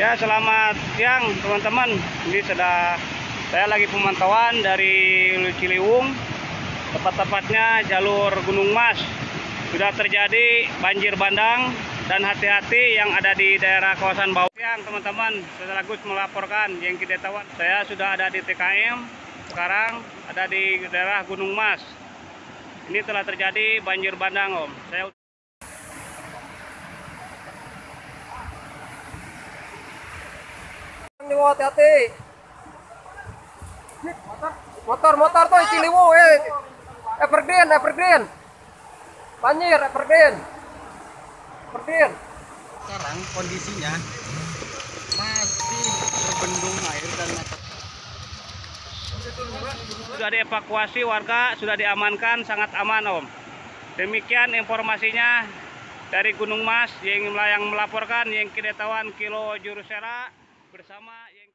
Ya, selamat siang teman-teman. Ini sudah saya lagi pemantauan dari Ciliwung, tepat-tepatnya jalur Gunung Mas. Sudah terjadi banjir bandang dan hati-hati yang ada di daerah kawasan bawah. Siang teman-teman, Saudara Gus melaporkan yang kita tahu. Saya sudah ada di TKM, sekarang ada di daerah Gunung Mas. Ini telah terjadi banjir bandang, Om. Saya Mau hati-hati. Motor, motor tuh Ciliwu, eh. Evergreen, Evergreen. Banjir, Evergreen. Evergreen. sekarang kondisinya masih terbendung air dan macet. sudah dievakuasi warga sudah diamankan sangat aman om demikian informasinya dari Gunung Mas yang melaporkan yang Kidetawan Kilo Jurusera bersama yang kita